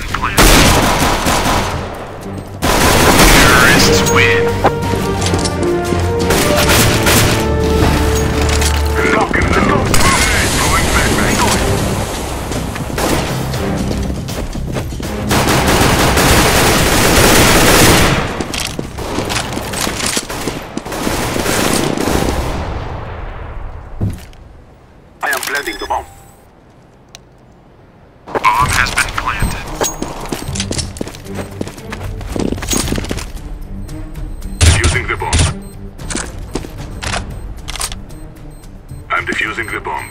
been planted. Defusing the bomb.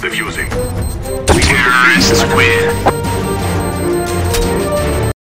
Defusing. Terrorists win.